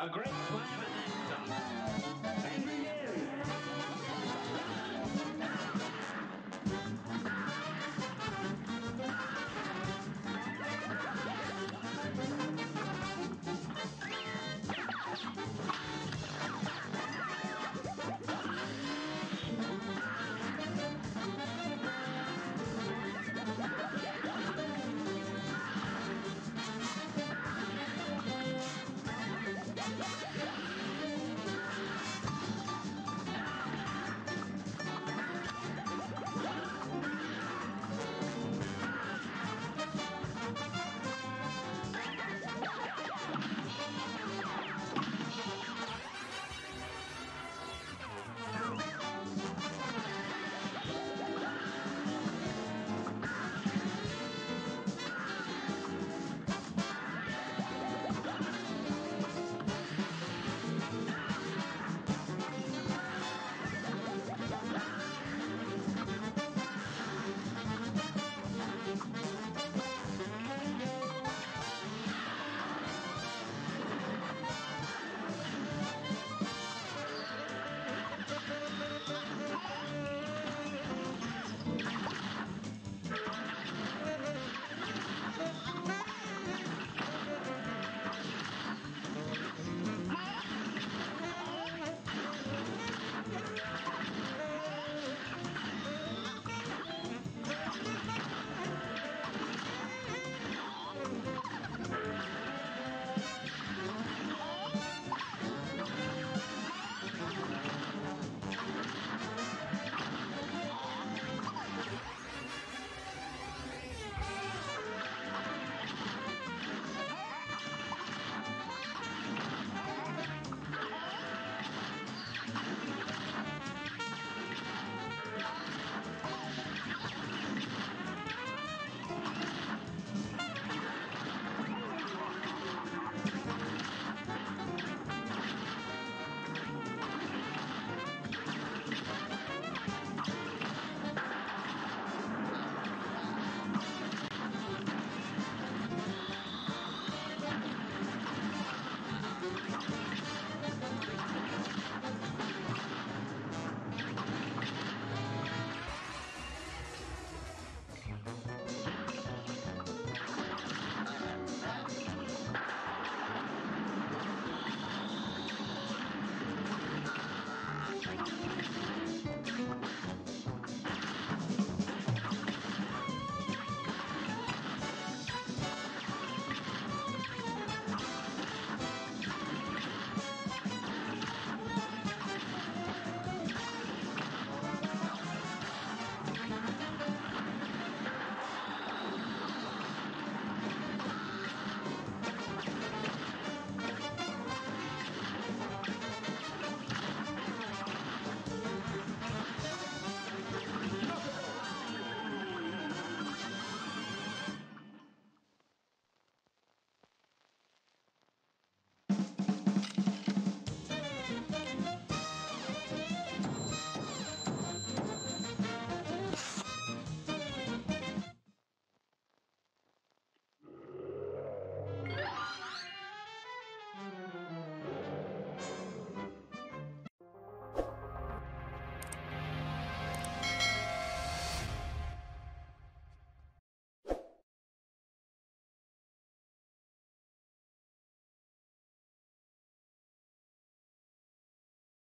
A great slam and then.